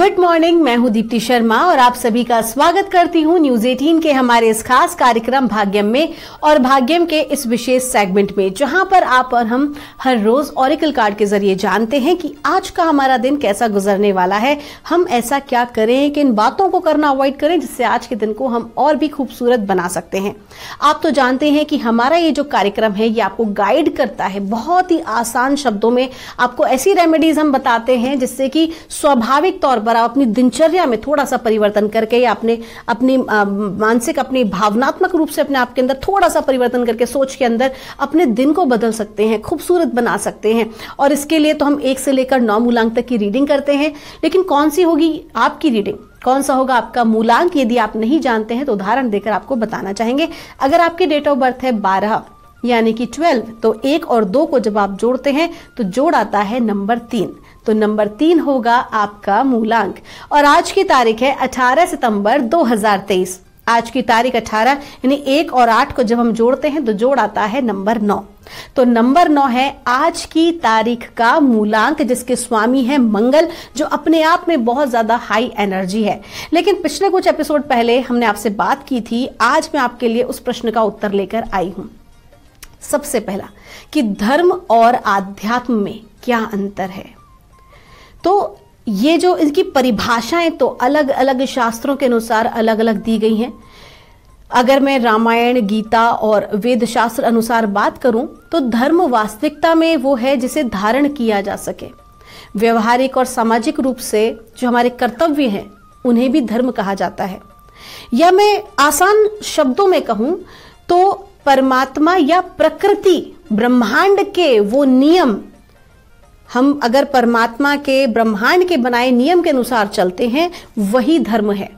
Good morning मैं हूँ दीप्ति शर्मा और आप सभी का स्वागत करती हूँ न्यूज़ 18 के हमारे इस खास कार्यक्रम भाग्यम में और भाग्यम के इस विशेष सेगमेंट में, जहाँ पर आप और हम हर रोज ऑरिकल कार्ड के ज़रिए जानते हैं कि आज का हमारा दिन कैसा गुजरने वाला है। हम ऐसा क्या करें कि इन बातों को करना अवॉइड करें, जिससे आज के दिन को हम और भी खूबसूरत बना सकते हैं। आप तो जानते हैं कि हमारा ये जो कार्यक्रम है, ये आपको गाइड करता है। बहुत ही आसान शब्दों में आपको ऐसी रेमेडीज हम बताते हैं, जिससे कि स्वाभाविक तौर पर आप अपनी दिनचर्या में थोड़ा सा परिवर्तन करके या अपने, अपनी मानसिक अपनी भावनात्मक रूप से अपने आप के अंदर थोड़ा सा परिवर्तन करके सोच के अंदर अपने दिन को बदल सकते हैं, खूबसूरत बना सकते हैं। और इसके लिए तो हम एक से लेकर नौ मूलांक तक की रीडिंग करते हैं। लेकिन कौन सी होगी आपकी रीडिंग? कौन सा होगा आपका मूलांक? यदि आप नहीं जानते हैं तो उदाहरण देकर आपको बताना चाहेंगे। अगर आपकी डेट ऑफ़ बर्थ है बारह, यानी कि ट्वेल्व तो एक और दो को जब आप जोड़ते हैं तो जोड़ आता है नंबर तीन। तो नंबर तीन होगा आपका मूलांक। और आज की तारीख है 18 सितंबर 2023 आज की तारीख 18 यानी एक और आठ को जब हम जोड़ते हैं तो जोड़ आता है नंबर नौ। तो नंबर नौ है आज की तारीख का मूलांक, जिसके स्वामी है मंगल, जो अपने आप में बहुत ज़्यादा हाई एनर्जी है। लेकिन पिछले कुछ एपिसोड पहले हमने आपसे बात की थी, आज मैं आपके लिए उस प्रश्न का उत्तर लेकर आई हूँ। सबसे पहला, कि धर्म और आध्यात्म में क्या अंतर है? तो ये जो इनकी परिभाषाएँ तो अलग अलग शास्त्रों के अनुसार अलग अलग दी गई हैं। अगर मैं रामायण, गीता और वेद शास्त्र अनुसार बात करूँ तो धर्म वास्तविकता में वो है जिसे धारण किया जा सके। व्यवहारिक और सामाजिक रूप से जो हमारे कर्तव्य हैं, उन्हें भी धर्म कहा जाता है। या मैं आसान शब्दों में कहूँ तो परमात्मा या प्रकृति ब्रह्मांड के वो नियम हम अगर परमात्मा के ब्रह्मांड के बनाए नियम के अनुसार चलते हैं, वही धर्म है।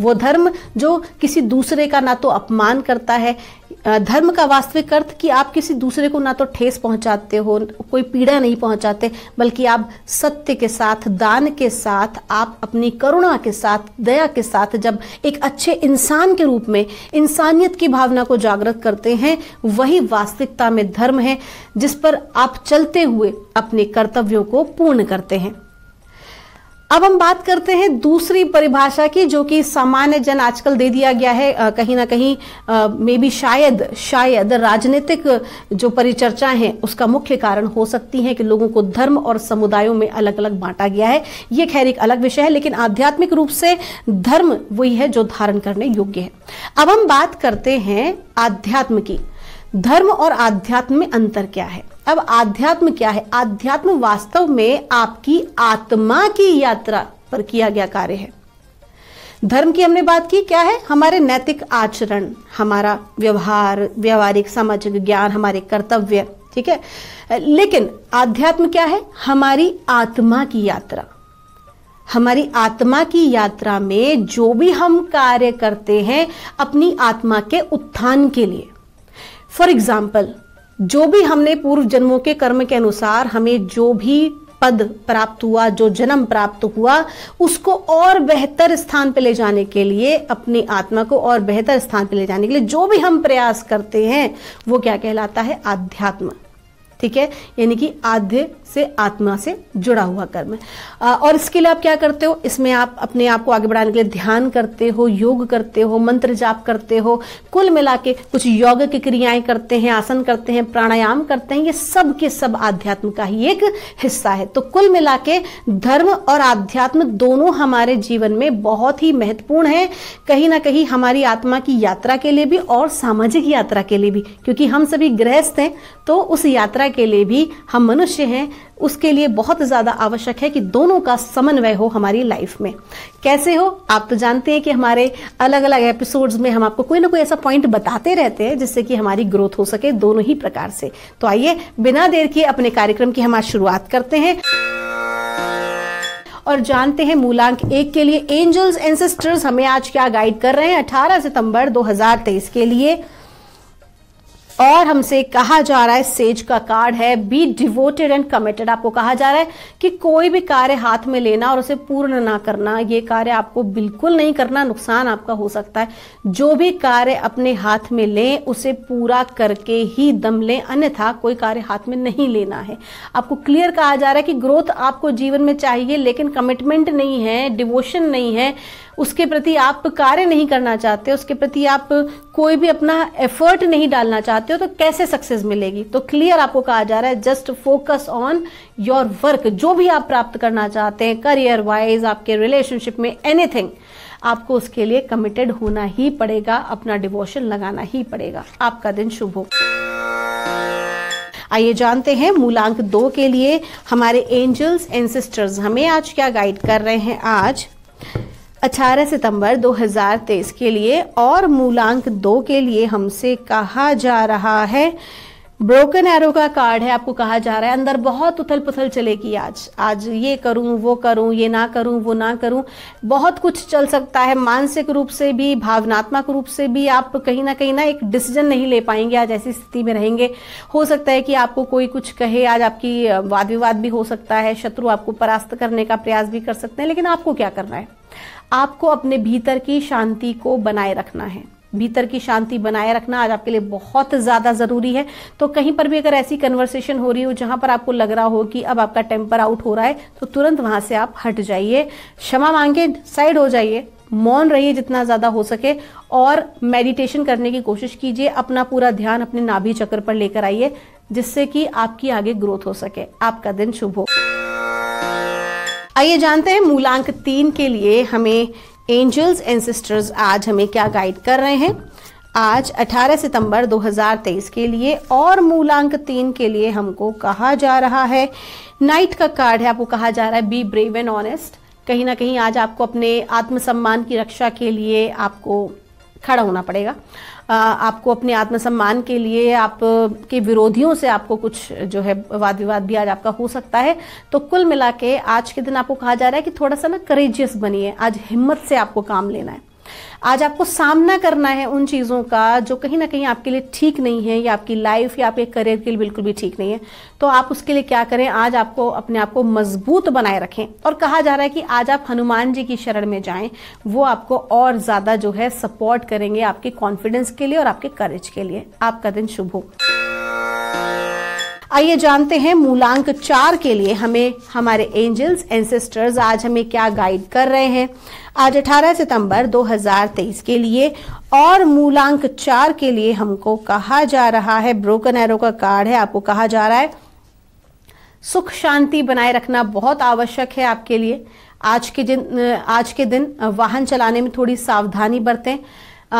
वो धर्म जो किसी दूसरे का ना तो अपमान करता है धर्म का वास्तविक अर्थ कि आप किसी दूसरे को ना तो ठेस पहुंचाते हो, कोई पीड़ा नहीं पहुंचाते, बल्कि आप सत्य के साथ, दान के साथ, आप अपनी करुणा के साथ, दया के साथ जब एक अच्छे इंसान के रूप में, इंसानियत की भावना को जागृत करते हैं, वही वास्तविकता में धर्म है जिस पर आप चलते हुए अपने कर्तव्यों को पूर्ण करते हैं। अब हम बात करते हैं दूसरी परिभाषा की जो कि सामान्य जन आजकल दे दिया गया है। आ, कहीं ना कहीं मे बी शायद शायद राजनीतिक जो परिचर्चा है उसका मुख्य कारण हो सकती है कि लोगों को धर्म और समुदायों में अलग अलग बांटा गया है। ये खैर एक अलग विषय है लेकिन आध्यात्मिक रूप से धर्म वही है जो धारण करने योग्य है। अब हम बात करते हैं आध्यात्म की। धर्म और आध्यात्म में अंतर क्या है? अब आध्यात्म क्या है? आध्यात्म वास्तव में आपकी आत्मा की यात्रा पर किया गया कार्य है। धर्म की हमने बात की, क्या है? हमारे नैतिक आचरण, हमारा व्यवहार, व्यवहारिक सामाजिक ज्ञान, हमारे कर्तव्य, ठीक है? लेकिन आध्यात्म क्या है? हमारी आत्मा की यात्रा। हमारी आत्मा की यात्रा में जो भी हम कार्य करते हैं, अपनी आत्मा के उत्थान के लिए। फॉर एग्ज़ाम्पल जो भी हमने पूर्व जन्मों के कर्म के अनुसार हमें जो भी पद प्राप्त हुआ, जो जन्म प्राप्त हुआ, उसको और बेहतर स्थान पर ले जाने के लिए, अपनी आत्मा को और बेहतर स्थान पर ले जाने के लिए जो भी हम प्रयास करते हैं, वो क्या कहलाता है? आध्यात्म। ठीक है? यानी कि आध्य से आत्मा से जुड़ा हुआ कर्म और इसके लिए आप क्या करते हो? इसमें आप अपने आप को आगे बढ़ाने के लिए ध्यान करते हो, योग करते हो, मंत्र जाप करते हो, कुल मिला के कुछ योग की क्रियाएँ करते हैं, आसन करते हैं, प्राणायाम करते हैं, ये सब के सब आध्यात्म का ही एक हिस्सा है। तो कुल मिला के धर्म और आध्यात्म दोनों हमारे जीवन में बहुत ही महत्वपूर्ण है। कहीं ना कहीं हमारी आत्मा की यात्रा के लिए भी और सामाजिक यात्रा के लिए भी, क्योंकि हम सभी गृहस्थ हैं तो उस यात्रा के लिए भी हम मनुष्य हैं, उसके लिए बहुत ज़्यादा आवश्यक है कि दोनों का समन्वय हो हमारी लाइफ में। कैसे हो? आप तो जानते हैं कि हमारे अलग अलग एपिसोड्स में हम आपको कोई ना कोई ऐसा पॉइंट बताते रहते हैं, जिससे कि हमारी ग्रोथ हो सके दोनों ही प्रकार से। तो आइए, बिना देर किए अपने कार्यक्रम की हम आज शुरुआत करते हैं। और जानते हैं मूलांक एक के लिए एंजल्स एंसेस्टर्स हमें आज क्या गाइड कर रहे हैं? 18 सितंबर 2023 के लिए। और हमसे कहा जा रहा है, सेज का कार्ड है बी डिवोटेड एंड कमिटेड आपको कहा जा रहा है कि कोई भी कार्य हाथ में लेना और उसे पूर्ण ना करना, ये कार्य आपको बिल्कुल नहीं करना, नुकसान आपका हो सकता है। जो भी कार्य अपने हाथ में लें, उसे पूरा करके ही दम लें, अन्यथा कोई कार्य हाथ में नहीं लेना है। आपको क्लियर कहा जा रहा है कि ग्रोथ आपको जीवन में चाहिए, लेकिन कमिटमेंट नहीं है डिवोशन नहीं है उसके प्रति आप कार्य नहीं करना चाहते, उसके प्रति आप कोई भी अपना एफर्ट नहीं डालना चाहते हो तो कैसे सक्सेस मिलेगी? तो क्लियर आपको कहा जा रहा है just focus on your work जो भी आप प्राप्त करना चाहते हैं करियर वाइज आपके रिलेशनशिप में एनीथिंग आपको उसके लिए कमिटेड होना ही पड़ेगा, अपना डिवोशन लगाना ही पड़ेगा। आपका दिन शुभ हो। आइए जानते हैं मूलांक दो के लिए हमारे एंजल्स एंड सिस्टर्स हमें आज क्या गाइड कर रहे हैं। आज 18 सितंबर 2023 के लिए और मूलांक दो के लिए हमसे कहा जा रहा है। ब्रोकन एरो का कार्ड है, आपको कहा जा रहा है। अंदर बहुत उथल पुथल चलेगी आज। आज ये करूँ, वो करूँ, ये ना करूँ, वो ना करूँ। बहुत कुछ चल सकता है। मानसिक रूप से भी, भावनात्मक रूप से भी आप कहीं ना कहीं ना एक डिसीज़न नहीं ले पाएँगे। आज ऐसी स्थिति में रहेंगे। हो सकता है कि आपको कोई कुछ कहे। आज आपकी वाद विवाद भी हो सकता है। शत्रु आपको परास्त करने का प्रयास भी कर सकते हैं। लेकिन आपको क्या करना है? आपको अपने भीतर की शांति को बनाए रखना है। भीतर की शांति बनाए रखना आज आपके लिए बहुत ज़्यादा ज़रूरी है। तो कहीं पर भी अगर ऐसी कन्वर्सेशन हो रही हो जहाँ पर आपको लग रहा हो कि अब आपका टेम्पर आउट हो रहा है तो तुरंत वहाँ से आप हट जाइए। क्षमा मांगे साइड हो जाइए। मौन रहिए जितना ज़्यादा हो सके और मेडिटेशन करने की कोशिश कीजिए। अपना पूरा ध्यान अपने नाभि चक्र पर लेकर आइए, जिससे कि आपकी आगे ग्रोथ हो सके। आपका दिन शुभ हो। आइए जानते हैं मूलांक तीन के लिए हमें एंजल्स एंड सिस्टर्स आज हमें क्या गाइड कर रहे हैं। आज 18 सितंबर 2023 के लिए और मूलांक तीन के लिए हमको कहा जा रहा है। नाइट का कार्ड है, आपको कहा जा रहा है बी ब्रेव एंड ऑनेस्ट कहीं ना कहीं आज आपको अपने आत्मसम्मान की रक्षा के लिए आपको खड़ा होना पड़ेगा। आपको अपने आत्मसम्मान के लिए आपके विरोधियों से आपको कुछ जो है वाद विवाद भी आज आपका हो सकता है। तो कुल मिला के आज के दिन आपको कहा जा रहा है कि थोड़ा सा ना करेजियस बनिए। आज हिम्मत से आपको काम लेना है। आज आपको सामना करना है उन चीज़ों का जो कहीं ना कहीं आपके लिए ठीक नहीं है, या आपकी लाइफ या आपके करियर के लिए बिल्कुल भी ठीक नहीं है। तो आप उसके लिए क्या करें, आज आपको अपने आप को मज़बूत बनाए रखें। और कहा जा रहा है कि आज आप हनुमान जी की शरण में जाएँ। वो आपको और ज़्यादा जो है सपोर्ट करेंगे आपके कॉन्फिडेंस के लिए और आपके करेज के लिए। आपका दिन शुभ हो। आइए जानते हैं मूलांक चार के लिए हमें, हमारे एंजल्स एंसेस्टर्स आज हमें क्या गाइड कर रहे हैं। आज 18 सितंबर 2023 के लिए और मूलांक चार के लिए हमको कहा जा रहा है ब्रोकन एरो का कार्ड है, आपको कहा जा रहा है। सुख शांति बनाए रखना बहुत आवश्यक है आपके लिए। आज के दिन आज के दिन वाहन चलाने में थोड़ी सावधानी बरतें।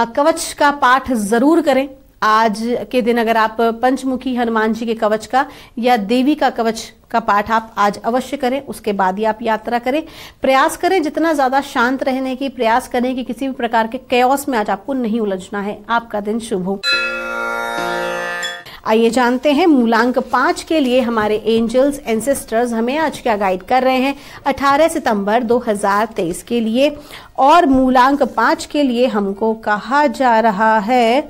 कवच का पाठ ज़रूर करें। आज के दिन अगर आप पंचमुखी हनुमान जी के कवच का या देवी का कवच का पाठ आप आज अवश्य करें, उसके बाद ही आप यात्रा करें। प्रयास करें जितना ज़्यादा शांत रहने की, प्रयास करें कि किसी भी प्रकार के कैos में आज आपको नहीं उलझना है। आपका दिन शुभ हो। आइए जानते हैं, मूलांक पाँच के लिए हमारे एंजल्स एंसेस्टर्स हमें आज क्या गाइड कर रहे हैं? 18 सितंबर 2023 के लिए। और मूलांक पाँच के लिए हमको कहा जा रहा है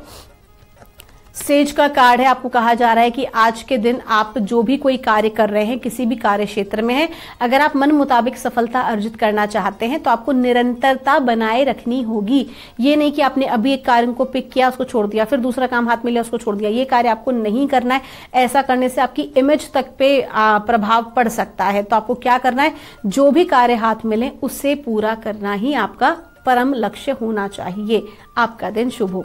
सेज का कार्ड है, आपको कहा जा रहा है कि आज के दिन आप जो भी कोई कार्य कर रहे हैं, किसी भी कार्य क्षेत्र में है, अगर आप मन मुताबिक सफलता अर्जित करना चाहते हैं तो आपको निरंतरता बनाए रखनी होगी। ये नहीं कि आपने अभी एक कार्य को पिक किया, उसको छोड़ दिया, फिर दूसरा काम हाथ में लिया, उसको छोड़ दिया। ये कार्य आपको नहीं करना है। ऐसा करने से आपकी इमेज तक पे प्रभाव पड़ सकता है। तो आपको क्या करना है? जो भी कार्य हाथ मिले उससे पूरा करना ही आपका परम लक्ष्य होना चाहिए। आपका दिन शुभ हो।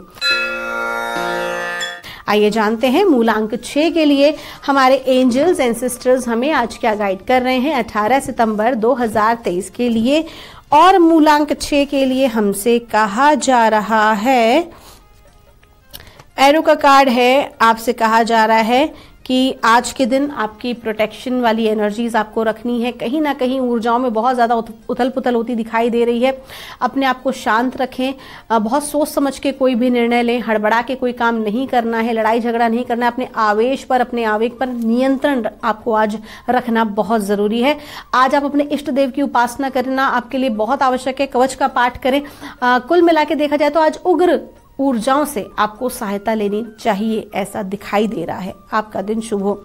आइए जानते हैं मूलांक छः के लिए हमारे एंजल्स एंड सिस्टर्स हमें आज क्या गाइड कर रहे हैं? 18 सितंबर 2023 के लिए और मूलांक छः के लिए हमसे कहा जा रहा है। एरो का कार्ड है, आपसे कहा जा रहा है कि आज के दिन आपकी प्रोटेक्शन वाली एनर्जीज आपको रखनी है। कहीं ना कहीं ऊर्जाओं में बहुत ज़्यादा उथल पुथल होती दिखाई दे रही है। अपने आप को शांत रखें। बहुत सोच समझ के कोई भी निर्णय लें। हड़बड़ा के कोई काम नहीं करना है। लड़ाई झगड़ा नहीं करना है। अपने आवेश पर, अपने आवेग पर नियंत्रण आपको आज रखना बहुत ज़रूरी है। आज आप अपने इष्ट देव की उपासना करना आपके लिए बहुत आवश्यक है। कवच का पाठ करें। कुल मिला देखा जाए तो आज उग्र ऊर्जाओं से आपको सहायता लेनी चाहिए, ऐसा दिखाई दे रहा है। आपका दिन शुभ हो।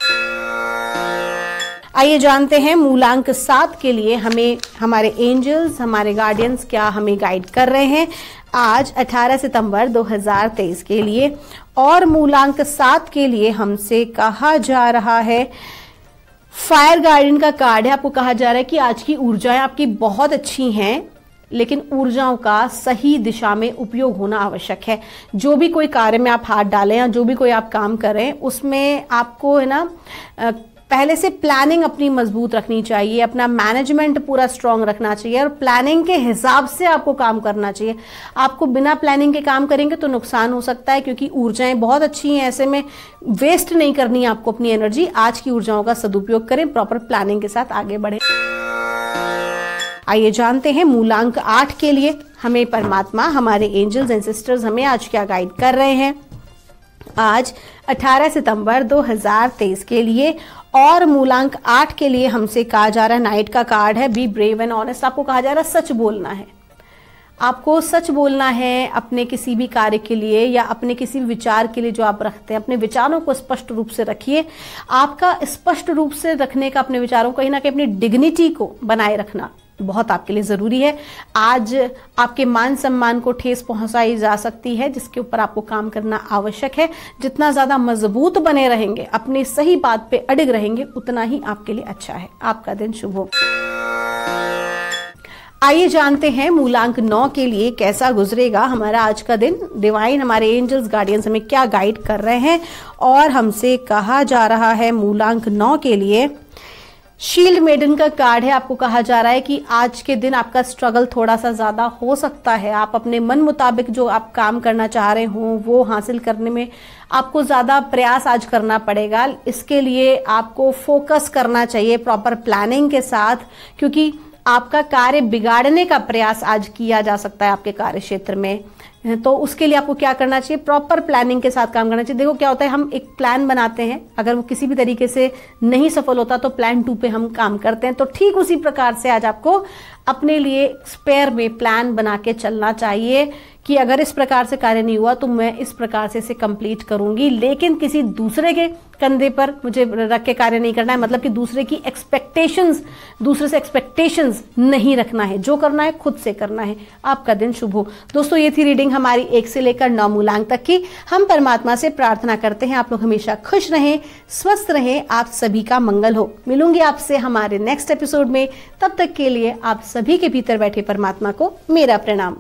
आइए जानते हैं मूलांक सात के लिए हमें, हमारे एंजल्स हमारे गार्डियंस क्या हमें गाइड कर रहे हैं। आज 18 सितंबर 2023 के लिए और मूलांक सात के लिए हमसे कहा जा रहा है। फायर गार्डन का कार्ड है, आपको कहा जा रहा है कि आज की ऊर्जाएँ आपकी बहुत अच्छी हैं। लेकिन ऊर्जाओं का सही दिशा में उपयोग होना आवश्यक है। जो भी कोई कार्य में आप हाथ डालें या जो भी कोई आप काम करें उसमें आपको है ना पहले से प्लानिंग अपनी मज़बूत रखनी चाहिए, अपना मैनेजमेंट पूरा स्ट्रांग रखना चाहिए और प्लानिंग के हिसाब से आपको काम करना चाहिए। आपको बिना प्लानिंग के काम करेंगे तो नुकसान हो सकता है क्योंकि ऊर्जाएँ बहुत अच्छी हैं, ऐसे में वेस्ट नहीं करनी है आपको अपनी एनर्जी आज की ऊर्जाओं का सदुपयोग करें प्रॉपर प्लानिंग के साथ आगे बढ़े। आइए जानते हैं मूलांक आठ के लिए हमें परमात्मा, हमारे एंजल्स एंड सिस्टर्स हमें आज क्या गाइड कर रहे हैं। आज 18 सितंबर 2023 के लिए और मूलांक आठ के लिए हमसे कहा जा रहा है नाइट का कार्ड है बी ब्रेव एंड ऑनेस्ट आपको कहा जा रहा है सच बोलना है। आपको सच बोलना है अपने किसी भी कार्य के लिए या अपने किसी भी विचार के लिए जो आप रखते हैं, अपने विचारों को स्पष्ट रूप से रखिए। आपका स्पष्ट रूप से रखने का, अपने विचारों को कहीं ना कहीं अपनी डिग्निटी को बनाए रखना। बहुत आपके लिए ज़रूरी है। आज आपके मान सम्मान को ठेस पहुंचाई जा सकती है, जिसके ऊपर आपको काम करना आवश्यक है। जितना ज़्यादा मज़बूत बने रहेंगे, अपनी सही बात पे अडिग रहेंगे, उतना ही आपके लिए अच्छा है। आपका दिन शुभ हो। आइए जानते हैं मूलांक नौ के लिए कैसा गुजरेगा हमारा आज का दिन। डिवाइन, हमारे एंजल्स, गार्डियंस हमें क्या गाइड कर रहे हैं? और हमसे कहा जा रहा है मूलांक नौ के लिए शील्ड मेडन का कार्ड है, आपको कहा जा रहा है कि आज के दिन आपका स्ट्रगल थोड़ा सा ज़्यादा हो सकता है। आप अपने मन मुताबिक जो आप काम करना चाह रहे हो, वो हासिल करने में आपको ज़्यादा प्रयास आज करना पड़ेगा। इसके लिए आपको फोकस करना चाहिए प्रॉपर प्लानिंग के साथ, क्योंकि आपका कार्य बिगाड़ने का प्रयास आज किया जा सकता है आपके कार्य क्षेत्र में। तो उसके लिए आपको क्या करना चाहिए? प्रॉपर प्लानिंग के साथ काम करना चाहिए। देखो क्या होता है, हम एक प्लान बनाते हैं। अगर वो किसी भी तरीके से नहीं सफल होता तो प्लान टू पे हम काम करते हैं। तो ठीक उसी प्रकार से आज आपको अपने लिए स्पेयर में प्लान बना के चलना चाहिए कि अगर इस प्रकार से कार्य नहीं हुआ तो मैं इस प्रकार से इसे कंप्लीट करूँगी। लेकिन किसी दूसरे के कंधे पर मुझे रख के कार्य नहीं करना है मतलब कि दूसरे की एक्सपेक्टेशंस दूसरे से एक्सपेक्टेशंस नहीं रखना है। जो करना है, खुद से करना है। आपका दिन शुभ हो। दोस्तों, ये थी रीडिंग हमारी एक से लेकर नौ मूलांक तक की हम परमात्मा से प्रार्थना करते हैं। आप लोग हमेशा खुश रहें, स्वस्थ रहें। आप सभी का मंगल हो। मिलूँगी आपसे हमारे नेक्स्ट एपिसोड में। तब तक के लिए आप सभी के भीतर बैठे परमात्मा को मेरा प्रणाम।